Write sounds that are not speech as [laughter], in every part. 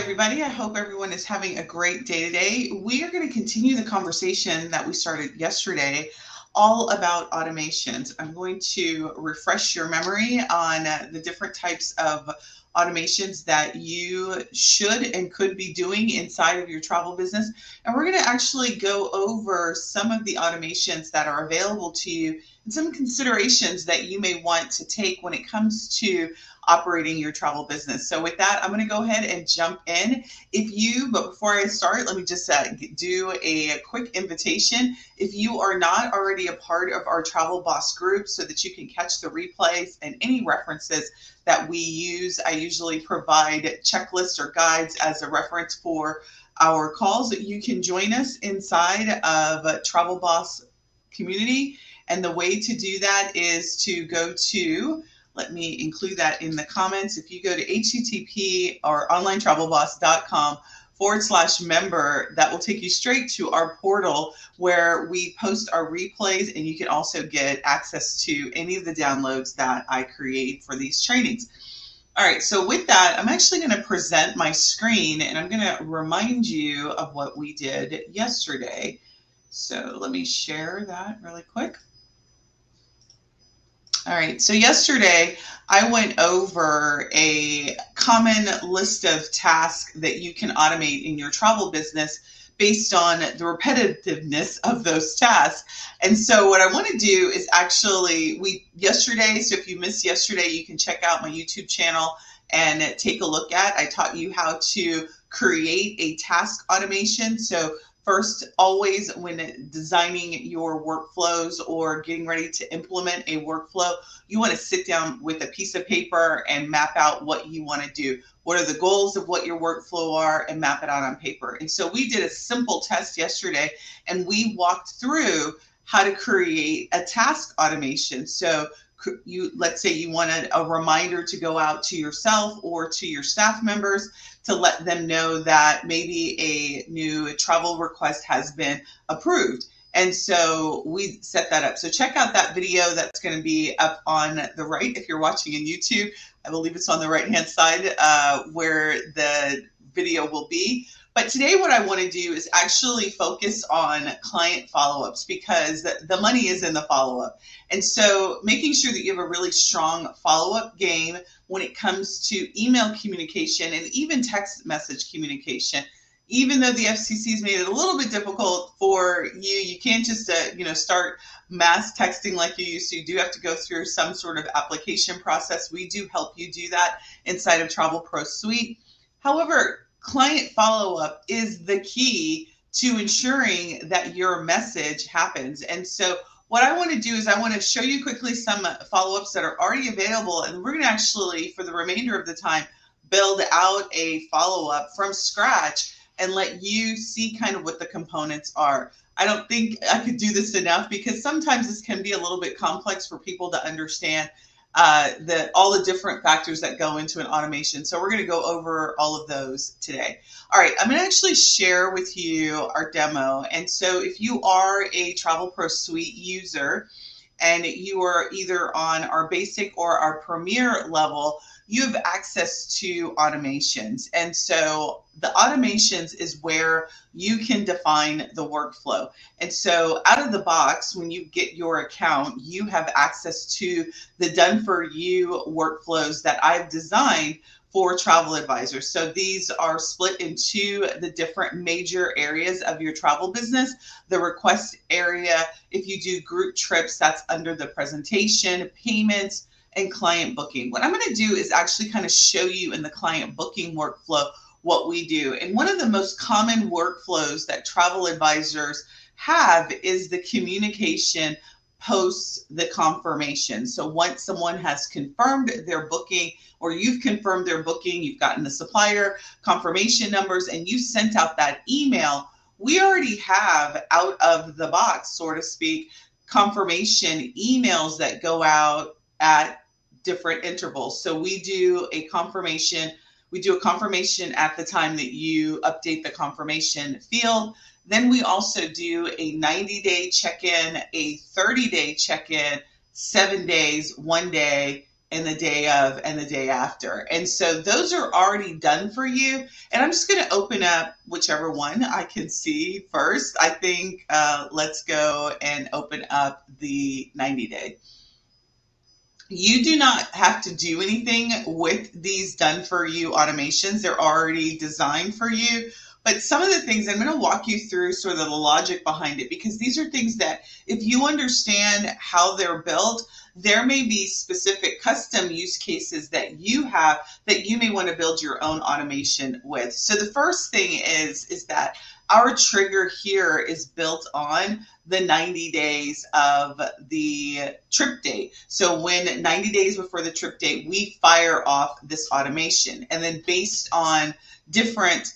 everybody. I hope everyone is having a great day today. We are going to continue the conversation that we started yesterday all about automations. I'm going to refresh your memory on uh, the different types of automations that you should and could be doing inside of your travel business. And we're going to actually go over some of the automations that are available to you and some considerations that you may want to take when it comes to operating your travel business. So with that, I'm going to go ahead and jump in. If you, but before I start, let me just uh, do a quick invitation. If you are not already a part of our Travel Boss group so that you can catch the replays and any references that we use, I usually provide checklists or guides as a reference for our calls. You can join us inside of Travel Boss community. And the way to do that is to go to let me include that in the comments. If you go to http or onlinetravelboss.com forward slash member, that will take you straight to our portal where we post our replays and you can also get access to any of the downloads that I create for these trainings. All right, so with that, I'm actually going to present my screen and I'm going to remind you of what we did yesterday. So let me share that really quick. All right, so yesterday I went over a common list of tasks that you can automate in your travel business based on the repetitiveness of those tasks. And so what I want to do is actually we yesterday, so if you missed yesterday, you can check out my YouTube channel and take a look at. I taught you how to create a task automation. So First, always when designing your workflows or getting ready to implement a workflow, you want to sit down with a piece of paper and map out what you want to do. What are the goals of what your workflow are and map it out on paper. And so we did a simple test yesterday and we walked through how to create a task automation. So you let's say you wanted a reminder to go out to yourself or to your staff members to let them know that maybe a new travel request has been approved. And so we set that up. So check out that video that's going to be up on the right if you're watching in YouTube. I believe it's on the right hand side uh, where the video will be. But today, what I want to do is actually focus on client follow ups because the money is in the follow up. And so, making sure that you have a really strong follow up game when it comes to email communication and even text message communication. Even though the FCC has made it a little bit difficult for you, you can't just uh, you know start mass texting like you used to. You do have to go through some sort of application process. We do help you do that inside of Travel Pro Suite. However, client follow up is the key to ensuring that your message happens. And so, what I want to do is I want to show you quickly some uh, follow ups that are already available, and we're going to actually, for the remainder of the time, build out a follow up from scratch and let you see kind of what the components are. I don't think I could do this enough because sometimes this can be a little bit complex for people to understand uh, the all the different factors that go into an automation. So we're going to go over all of those today. All right, I'm going to actually share with you our demo. And so if you are a Travel Pro Suite user and you are either on our basic or our premier level, you have access to automations. And so the automations is where you can define the workflow. And so out of the box, when you get your account, you have access to the done for you workflows that I've designed for travel advisors. So these are split into the different major areas of your travel business. The request area, if you do group trips, that's under the presentation, payments, and client booking. What I'm going to do is actually kind of show you in the client booking workflow what we do. And one of the most common workflows that travel advisors have is the communication post the confirmation. So once someone has confirmed their booking or you've confirmed their booking, you've gotten the supplier confirmation numbers and you sent out that email, we already have out of the box, so to speak, confirmation emails that go out at different intervals. So we do a confirmation, we do a confirmation at the time that you update the confirmation field. Then we also do a 90 day check in, a 30 day check in, seven days, one day, and the day of and the day after. And so those are already done for you. And I'm just going to open up whichever one I can see first. I think uh, let's go and open up the 90 day. You do not have to do anything with these done for you automations. They're already designed for you. But some of the things I'm going to walk you through sort of the logic behind it because these are things that if you understand how they're built, there may be specific custom use cases that you have that you may want to build your own automation with. So the first thing is is that our trigger here is built on the 90 days of the trip date. So when 90 days before the trip date, we fire off this automation. And then based on different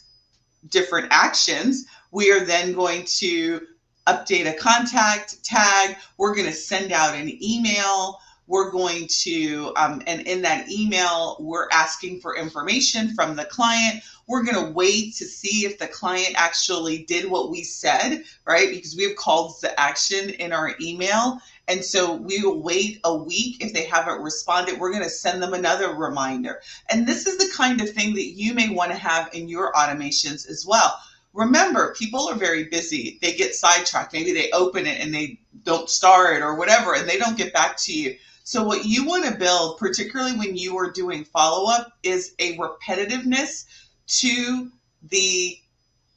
different actions, we are then going to update a contact tag. We're going to send out an email. We're going to, um, and in that email, we're asking for information from the client. We're going to wait to see if the client actually did what we said, right? Because we have calls to action in our email. And so we will wait a week. If they haven't responded, we're going to send them another reminder. And this is the kind of thing that you may want to have in your automations as well remember, people are very busy. They get sidetracked. Maybe they open it and they don't start or whatever, and they don't get back to you. So, what you want to build, particularly when you are doing follow up, is a repetitiveness to the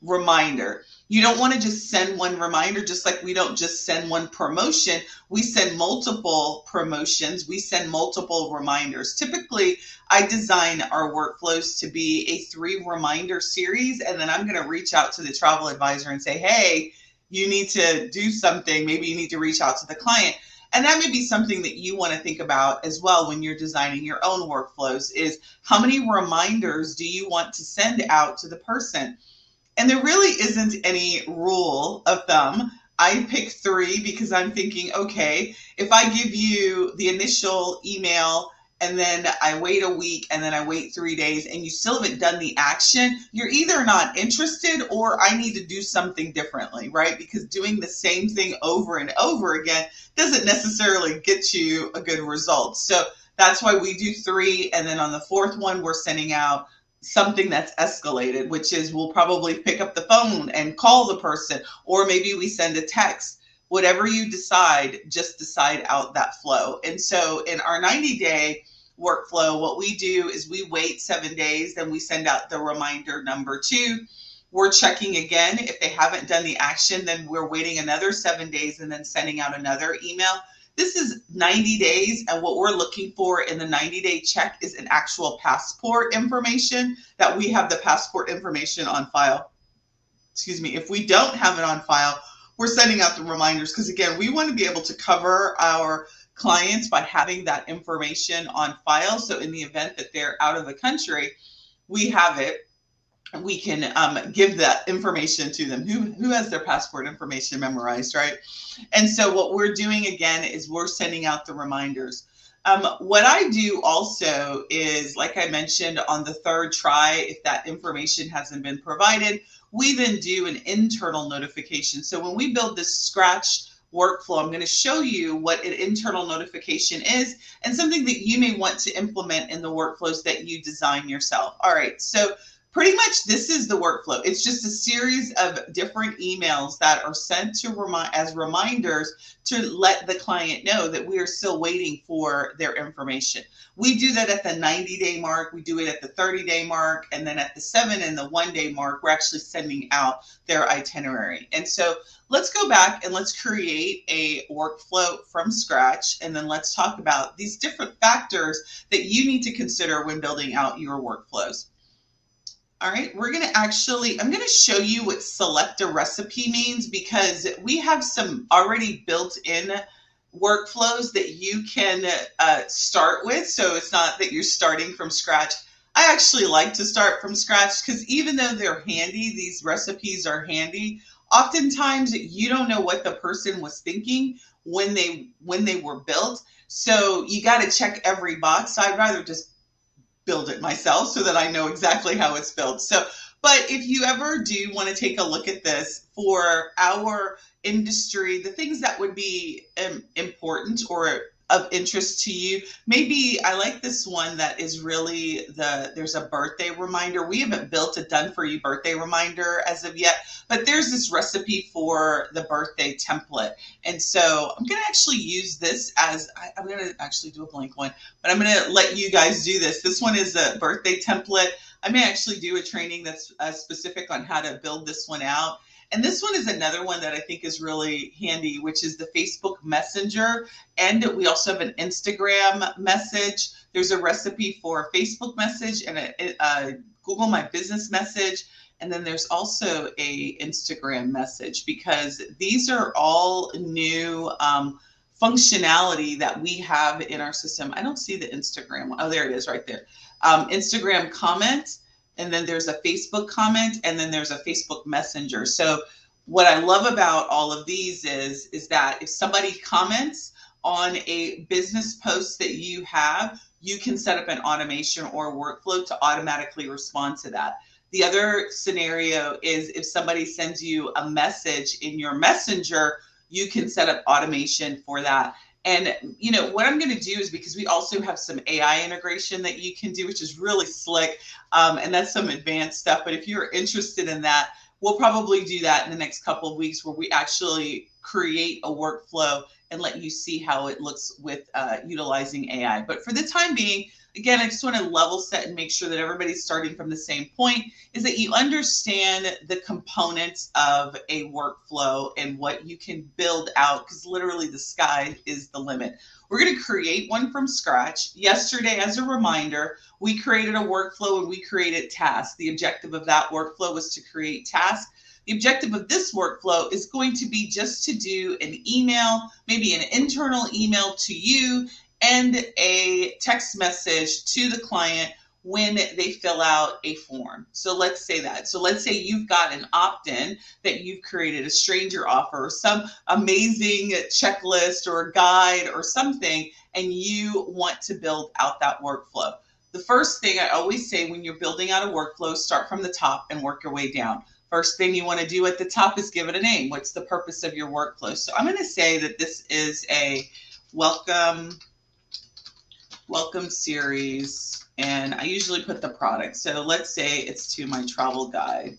reminder. You don't want to just send one reminder, just like we don't just send one promotion. We send multiple promotions, we send multiple reminders. Typically, I design our workflows to be a three reminder series, and then I'm going to reach out to the travel advisor and say, hey, you need to do something. Maybe you need to reach out to the client. And that may be something that you want to think about as well when you're designing your own workflows is how many reminders do you want to send out to the person? And there really isn't any rule of thumb. I pick three because I'm thinking, okay, if I give you the initial email and then I wait a week and then I wait three days and you still haven't done the action, you're either not interested or I need to do something differently, right? Because doing the same thing over and over again doesn't necessarily get you a good result. So that's why we do three. And then on the fourth one, we're sending out something that's escalated, which is we'll probably pick up the phone and call the person, or maybe we send a text. Whatever you decide, just decide out that flow. And so in our 90 day workflow, what we do is we wait seven days, then we send out the reminder number two. We're checking again. If they haven't done the action, then we're waiting another seven days and then sending out another email this is 90 days, and what we're looking for in the 90 day check is an actual passport information that we have the passport information on file. Excuse me, if we don't have it on file, we're sending out the reminders because, again, we want to be able to cover our clients by having that information on file. So, in the event that they're out of the country, we have it we can um, give that information to them. Who who has their passport information memorized, right? And so what we're doing again is we're sending out the reminders. Um, what I do also is, like I mentioned, on the third try, if that information hasn't been provided, we then do an internal notification. So when we build this Scratch workflow, I'm going to show you what an internal notification is and something that you may want to implement in the workflows that you design yourself. All right, so pretty much this is the workflow. It's just a series of different emails that are sent to remind as reminders to let the client know that we are still waiting for their information. We do that at the 90 day mark, we do it at the 30 day mark, and then at the seven and the one day mark, we're actually sending out their itinerary. And so let's go back and let's create a workflow from scratch. And then let's talk about these different factors that you need to consider when building out your workflows. All right, we're going to actually, I'm going to show you what select a recipe means because we have some already built in workflows that you can uh, start with. So it's not that you're starting from scratch. I actually like to start from scratch because even though they're handy, these recipes are handy. Oftentimes you don't know what the person was thinking when they when they were built. So you got to check every box. I'd rather just build it myself so that I know exactly how it's built. So, but if you ever do want to take a look at this for our industry, the things that would be um, important or of interest to you. Maybe I like this one that is really the there's a birthday reminder. We haven't built a done for you birthday reminder as of yet, but there's this recipe for the birthday template. And so I'm going to actually use this as I, am going to actually do a blank one, but I'm going to let you guys do this. This one is a birthday template. I may actually do a training that's uh, specific on how to build this one out. And this one is another one that I think is really handy, which is the Facebook Messenger. And we also have an Instagram message. There's a recipe for a Facebook message and a, a Google My Business message. And then there's also a Instagram message because these are all new um, functionality that we have in our system. I don't see the Instagram. Oh, there it is right there. Um, Instagram comments and then there's a Facebook comment, and then there's a Facebook Messenger. So what I love about all of these is is that if somebody comments on a business post that you have, you can set up an automation or workflow to automatically respond to that. The other scenario is if somebody sends you a message in your messenger, you can set up automation for that. And you know what I'm going to do is because we also have some AI integration that you can do, which is really slick, um, and that's some advanced stuff. But if you're interested in that, we'll probably do that in the next couple of weeks, where we actually create a workflow and let you see how it looks with uh, utilizing AI. But for the time being, again, I just want to level set and make sure that everybody's starting from the same point is that you understand the components of a workflow and what you can build out because literally the sky is the limit. We're going to create one from scratch. Yesterday, as a reminder, we created a workflow and we created tasks. The objective of that workflow was to create tasks. The objective of this workflow is going to be just to do an email, maybe an internal email to you and a text message to the client when they fill out a form. So let's say that. So let's say you've got an opt in that you've created, a stranger offer, some amazing checklist or guide or something, and you want to build out that workflow. The first thing I always say when you're building out a workflow, start from the top and work your way down. First thing you want to do at the top is give it a name. What's the purpose of your workflow? So I'm going to say that this is a welcome welcome series, and I usually put the product. So let's say it's to my travel guide.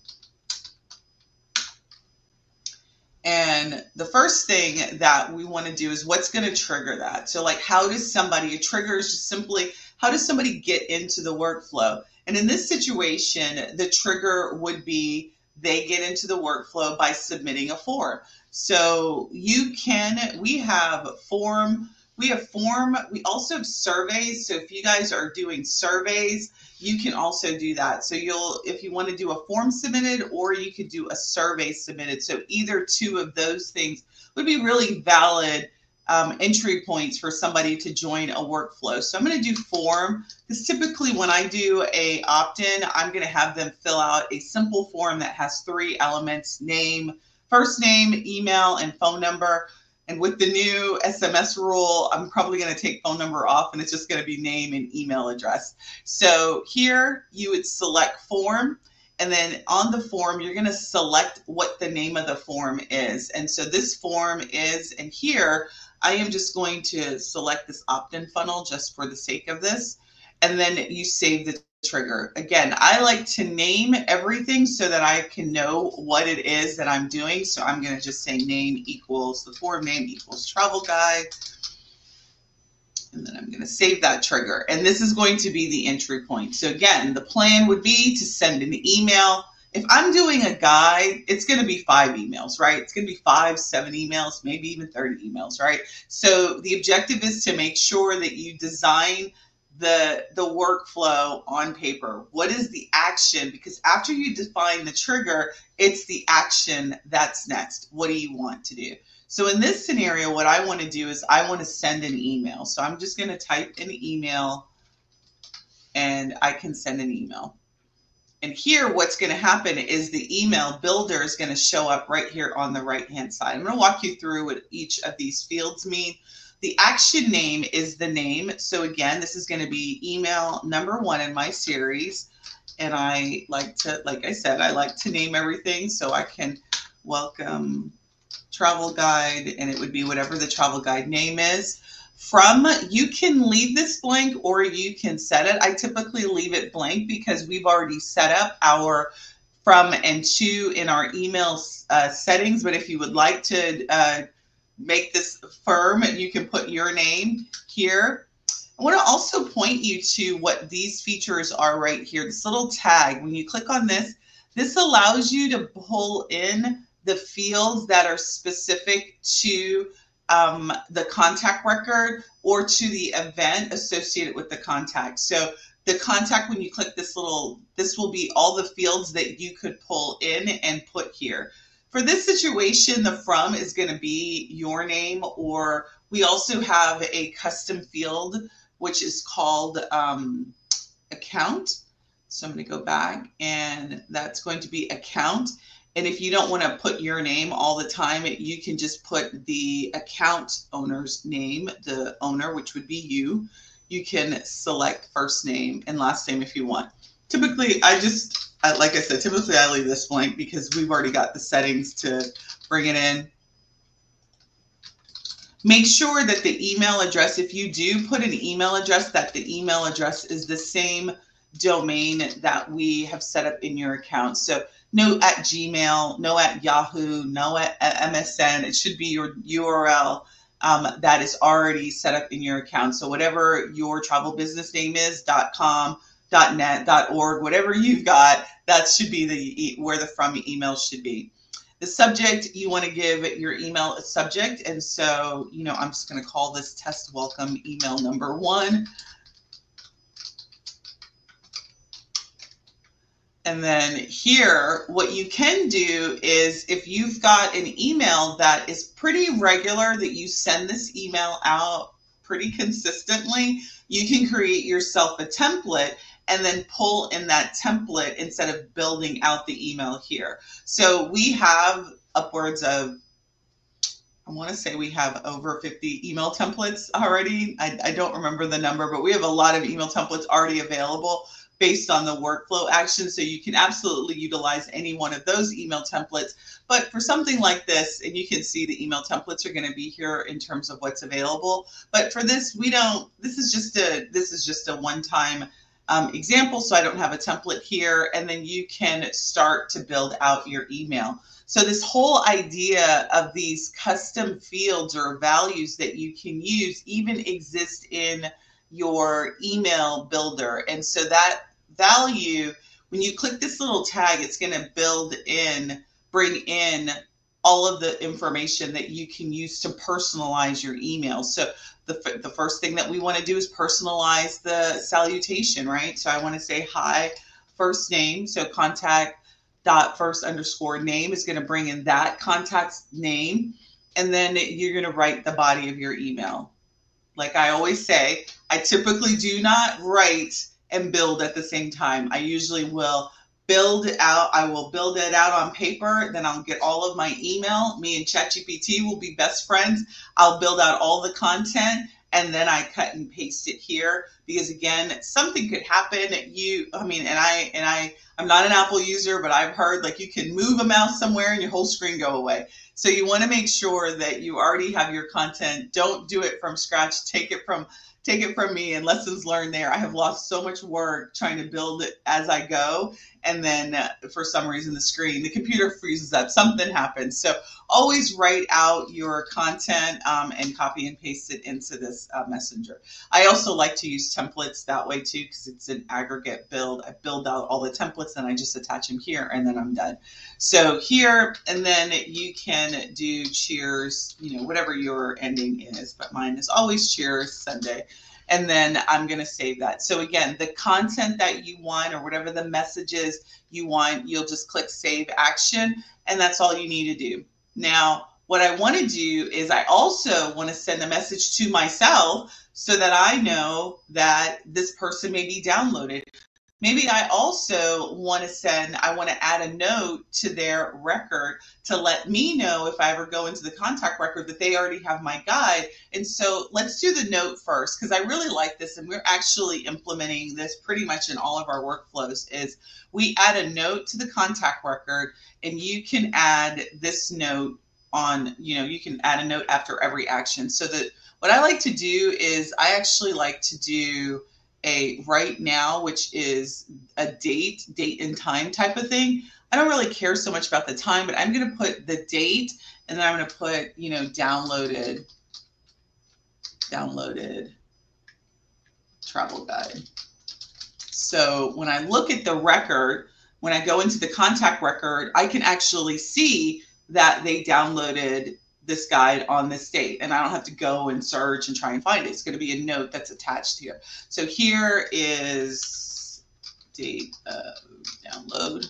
And the first thing that we want to do is what's going to trigger that. So, like, how does somebody, a trigger is just simply how does somebody get into the workflow? And in this situation, the trigger would be they get into the workflow by submitting a form. So, you can, we have form we have form. We also have surveys. So if you guys are doing surveys, you can also do that. So you'll, if you want to do a form submitted or you could do a survey submitted. So either two of those things would be really valid um, entry points for somebody to join a workflow. So I'm going to do form because typically when I do a opt-in, I'm going to have them fill out a simple form that has three elements, name, first name, email, and phone number. And with the new SMS rule, I'm probably going to take phone number off and it's just going to be name and email address. So here you would select form. And then on the form, you're going to select what the name of the form is. And so this form is, and here I am just going to select this opt in funnel just for the sake of this. And then you save the trigger. Again, I like to name everything so that I can know what it is that I'm doing. So I'm going to just say name equals the form name equals travel guide. And then I'm going to save that trigger. And this is going to be the entry point. So again, the plan would be to send an email. If I'm doing a guide, it's going to be five emails, right? It's going to be five, seven emails, maybe even 30 emails, right? So the objective is to make sure that you design the the workflow on paper. What is the action? Because after you define the trigger it's the action that's next. What do you want to do? So in this scenario what i want to do is i want to send an email. So i'm just going to type an email and i can send an email. And here what's going to happen is the email builder is going to show up right here on the right hand side. I'm going to walk you through what each of these fields mean the action name is the name. So again, this is going to be email number one in my series. And I like to, like I said, I like to name everything so I can welcome travel guide and it would be whatever the travel guide name is. from, you can leave this blank or you can set it. I typically leave it blank because we've already set up our from and to in our email uh, settings. But if you would like to uh, make this firm, and you can put your name here. I want to also point you to what these features are right here. This little tag, when you click on this, this allows you to pull in the fields that are specific to um, the contact record or to the event associated with the contact. So the contact, when you click this little, this will be all the fields that you could pull in and put here. For this situation, the from is going to be your name, or we also have a custom field, which is called um, account. So I'm going to go back and that's going to be account. And if you don't want to put your name all the time, you can just put the account owner's name, the owner, which would be you. You can select first name and last name if you want. Typically, I just, like I said, typically I leave this blank because we've already got the settings to bring it in. Make sure that the email address, if you do put an email address, that the email address is the same domain that we have set up in your account. So no at Gmail, no at Yahoo, no at, MSN. It should be your URL um, that is already set up in your account. So whatever your travel business name is, dot .com, .net, dot .org, whatever you've got, that should be the where the from email should be. The subject, you want to give your email a subject. And so, you know, I'm just going to call this test welcome email number one. And then here, what you can do is if you've got an email that is pretty regular, that you send this email out pretty consistently, you can create yourself a template and then pull in that template instead of building out the email here. So we have upwards of, I want to say we have over 50 email templates already. I, I don't remember the number, but we have a lot of email templates already available based on the workflow action. So you can absolutely utilize any one of those email templates. But for something like this, and you can see the email templates are going to be here in terms of what's available. But for this, we don't, this is just a, this is just a one-time um, example. So I don't have a template here. And then you can start to build out your email. So this whole idea of these custom fields or values that you can use even exist in your email builder. And so that value, when you click this little tag, it's going to build in, bring in all of the information that you can use to personalize your email. So the, the first thing that we want to do is personalize the salutation, right? So I want to say hi, first name. So contact dot first underscore name is going to bring in that contact's name. And then you're going to write the body of your email. Like I always say, I typically do not write and build at the same time. I usually will build it out, I will build it out on paper, then I'll get all of my email. Me and ChatGPT will be best friends. I'll build out all the content and then I cut and paste it here because again, something could happen. You, I mean, and I, and I, I'm not an Apple user, but I've heard like you can move a mouse somewhere and your whole screen go away. So you want to make sure that you already have your content. Don't do it from scratch. Take it from take it from me and lessons learned there. I have lost so much work trying to build it as I go. And then uh, for some reason, the screen, the computer freezes up, something happens. So always write out your content um, and copy and paste it into this uh, messenger. I also like to use templates that way too, because it's an aggregate build. I build out all the templates and I just attach them here and then I'm done. So here, and then you can do cheers, you know, whatever your ending is, but mine is always cheers Sunday and then I'm going to save that. So again, the content that you want or whatever the messages you want, you'll just click save action and that's all you need to do. Now, what I want to do is I also want to send a message to myself so that I know that this person may be downloaded. Maybe I also want to send, I want to add a note to their record to let me know if I ever go into the contact record that they already have my guide. And so let's do the note first because I really like this and we're actually implementing this pretty much in all of our workflows is we add a note to the contact record and you can add this note on, you know, you can add a note after every action. So that what I like to do is I actually like to do a right now, which is a date, date and time type of thing. I don't really care so much about the time, but I'm going to put the date and then I'm going to put, you know, downloaded, downloaded travel guide. So when I look at the record, when I go into the contact record, I can actually see that they downloaded this guide on this date and I don't have to go and search and try and find it. It's going to be a note that's attached here. So here is date of download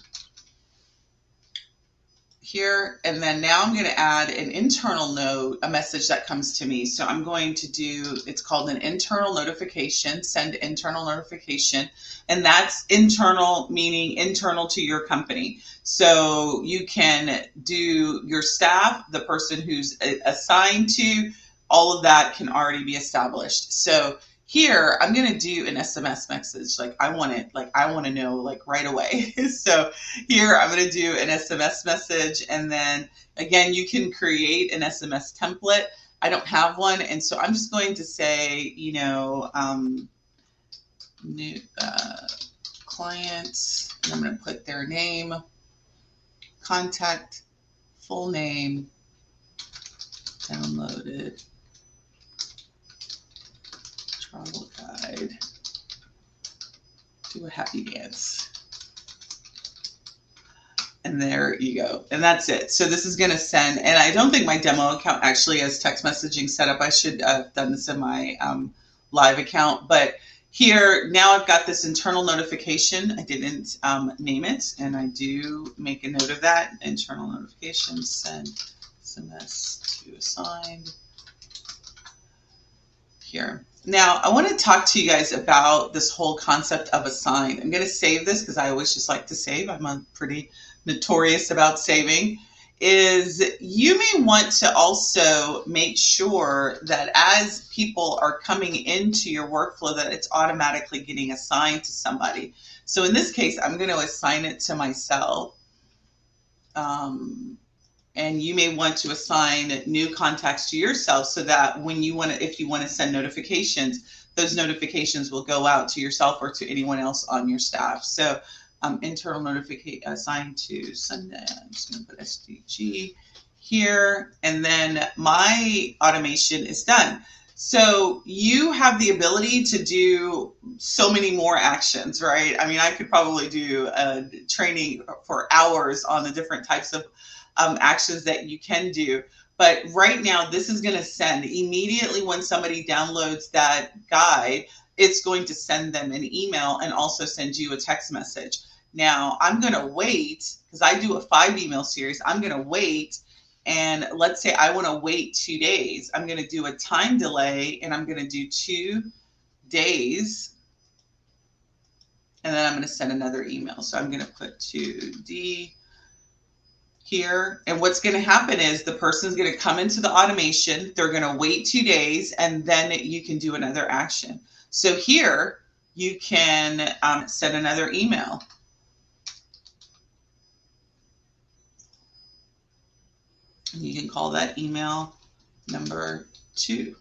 here. And then now I'm going to add an internal note, a message that comes to me. So I'm going to do, it's called an internal notification, send internal notification. And that's internal, meaning internal to your company. So you can do your staff, the person who's assigned to, all of that can already be established. So here i'm going to do an sms message. Like i want it like i want to know like right away. [laughs] So here i'm going to do an sms message and then again you can create an sms template. I don't have one and so i'm just going to say you know um, new uh, clients and i'm going to put their name contact full name downloaded guide. Do a happy dance. And there you go. And that's it. So this is going to send, and I don't think my demo account actually has text messaging set up. I should have done this in my um, live account. But here, now I've got this internal notification. I didn't um, name it, and I do make a note of that. Internal notification, send SMS to assigned here. Now, I want to talk to you guys about this whole concept of a sign. I'm going to save this because I always just like to save. I'm a pretty notorious about saving. Is you may want to also make sure that as people are coming into your workflow, that it's automatically getting assigned to somebody. So in this case, I'm going to assign it to myself. Um, and you may want to assign new contacts to yourself so that when you want to if you want to send notifications those notifications will go out to yourself or to anyone else on your staff. So um, internal notification assigned to sunday i'm just going to put sdg here and then my automation is done. So you have the ability to do so many more actions right? I mean i could probably do a training for hours on the different types of um, actions that you can do. But right now, this is going to send immediately when somebody downloads that guide, it's going to send them an email and also send you a text message. Now, I'm going to wait because I do a five email series. I'm going to wait. And let's say I want to wait two days. I'm going to do a time delay and I'm going to do two days. And then I'm going to send another email. So I'm going to put 2D here. And what's going to happen is the person's going to come into the automation. They're going to wait two days and then you can do another action. So here you can um, send another email. You can call that email number two.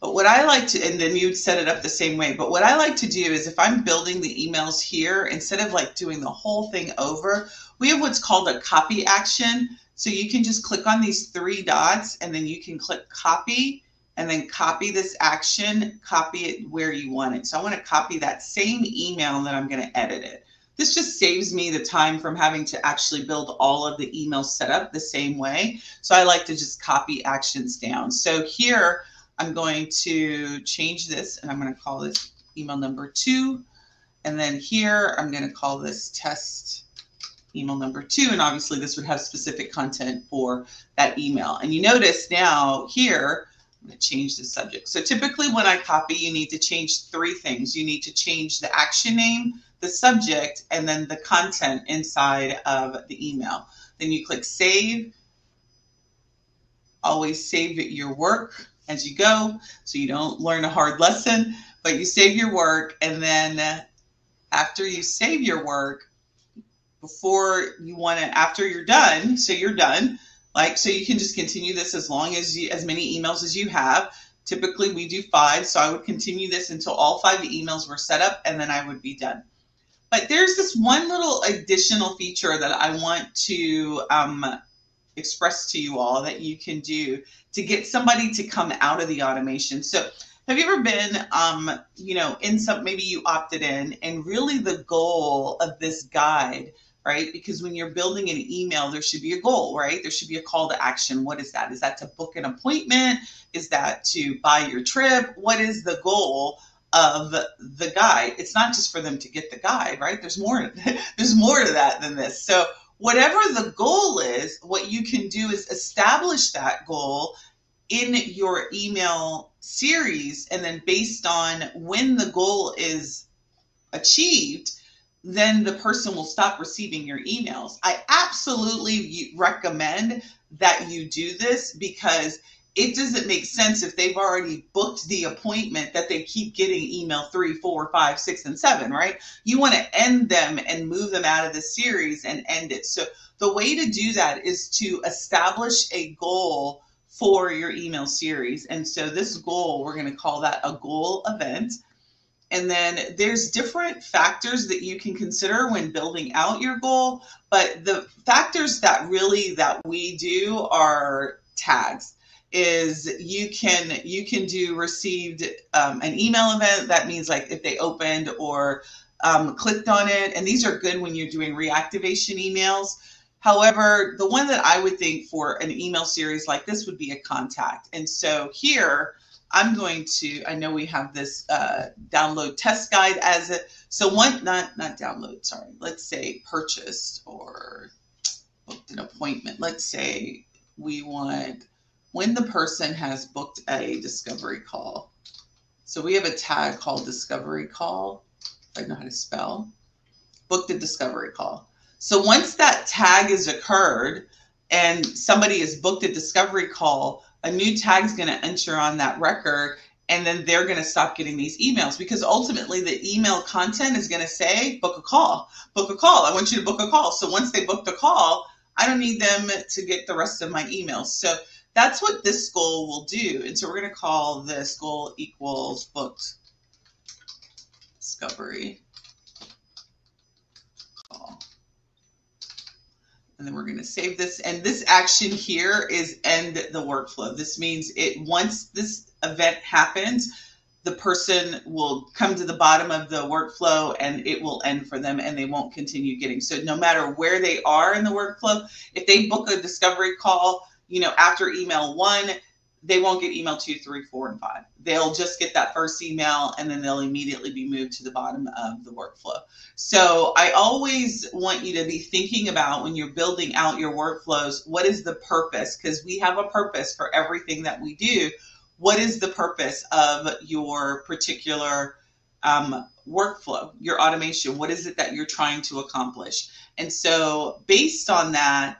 But what I like to, and then you'd set it up the same way. But what I like to do is if I'm building the emails here, instead of like doing the whole thing over, we have what's called a copy action. So you can just click on these three dots and then you can click copy and then copy this action, copy it where you want it. So I want to copy that same email that I'm going to edit it. This just saves me the time from having to actually build all of the emails set up the same way. So I like to just copy actions down. So here, I'm going to change this and I'm going to call this email number two. And then here, I'm going to call this test email number two. And obviously this would have specific content for that email. And you notice now here, I'm going to change the subject. So typically when I copy, you need to change three things. You need to change the action name, the subject, and then the content inside of the email. Then you click save. Always save your work as you go so you don't learn a hard lesson, but you save your work. And then after you save your work, before you want to, after you're done, so you're done, Like, so you can just continue this as long as you, as many emails as you have. Typically, we do five, so I would continue this until all five emails were set up, and then I would be done. But there's this one little additional feature that I want to um, express to you all that you can do to get somebody to come out of the automation. So, have you ever been, um, you know, in some, maybe you opted in, and really the goal of this guide, right? Because when you're building an email, there should be a goal, right? There should be a call to action. What is that? Is that to book an appointment? Is that to buy your trip? What is the goal? of the guide it's not just for them to get the guide right there's more [laughs] there's more to that than this so whatever the goal is what you can do is establish that goal in your email series and then based on when the goal is achieved then the person will stop receiving your emails. I absolutely recommend that you do this because it doesn't make sense if they've already booked the appointment that they keep getting email three, four, five, six, and seven, right? You want to end them and move them out of the series and end it. So the way to do that is to establish a goal for your email series. And so this goal, we're going to call that a goal event. And then there's different factors that you can consider when building out your goal, but the factors that really that we do are tags is you can you can do received um, an email event. That means like if they opened or um, clicked on it. And these are good when you're doing reactivation emails. However the one that i would think for an email series like this would be a contact. And so here i'm going to i know we have this uh, download test guide as a so one not not download sorry. Let's say purchased or booked an appointment. Let's say we want when the person has booked a discovery call. So we have a tag called discovery call. I know how to spell. Booked a discovery call. So once that tag has occurred and somebody has booked a discovery call, a new tag is going to enter on that record and then they're going to stop getting these emails because ultimately the email content is going to say book a call book a call i want you to book a call so once they booked a call i don't need them to get the rest of my emails so that's what this goal will do. And so we're going to call this goal equals booked discovery call. And then we're going to save this. And this action here is end the workflow. This means it once this event happens, the person will come to the bottom of the workflow and it will end for them and they won't continue getting. So no matter where they are in the workflow, if they book a discovery call, you know, after email one, they won't get email two, three, four, and five. They'll just get that first email and then they'll immediately be moved to the bottom of the workflow. So I always want you to be thinking about when you're building out your workflows, what is the purpose? Because we have a purpose for everything that we do. What is the purpose of your particular um, workflow, your automation? What is it that you're trying to accomplish? And so, based on that,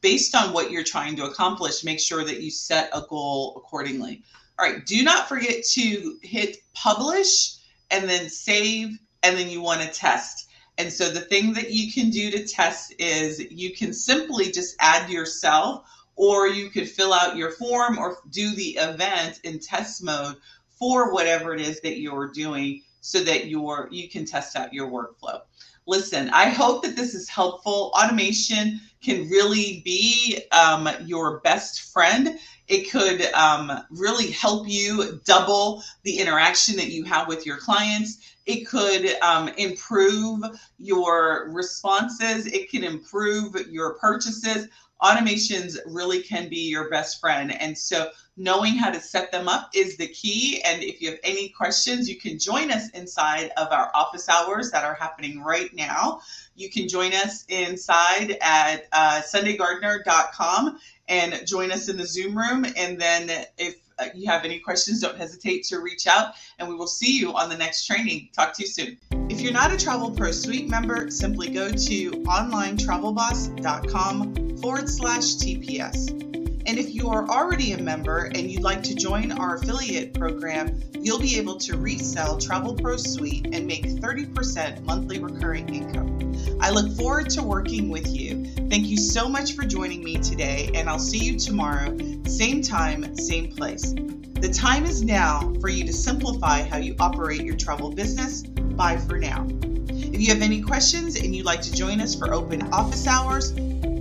based on what you're trying to accomplish, make sure that you set a goal accordingly. All right, do not forget to hit publish and then save, and then you want to test. And so the thing that you can do to test is you can simply just add yourself, or you could fill out your form or do the event in test mode for whatever it is that you're doing so that you're you can test out your workflow. Listen, I hope that this is helpful. Automation can really be um, your best friend. It could um, really help you double the interaction that you have with your clients. It could um, improve your responses. It can improve your purchases. Automations really can be your best friend. And so knowing how to set them up is the key. And if you have any questions, you can join us inside of our office hours that are happening right now. You can join us inside at uh, sundaygardener.com and join us in the Zoom room. And then if Uh, you have any questions, don't hesitate to reach out and we will see you on the next training. Talk to you soon. If you're not a Travel Pro Suite member, simply go to onlinetravelboss.com forward slash TPS. And if you are already a member and you'd like to join our affiliate program, you'll be able to resell Travel Pro Suite and make 30% monthly recurring income. I look forward to working with you. Thank you so much for joining me today, and I'll see you tomorrow, same time, same place. The time is now for you to simplify how you operate your travel business. Bye for now. If you have any questions and you'd like to join us for open office hours,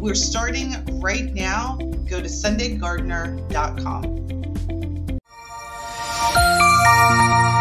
we're starting right now. Go to sundaygardener.com.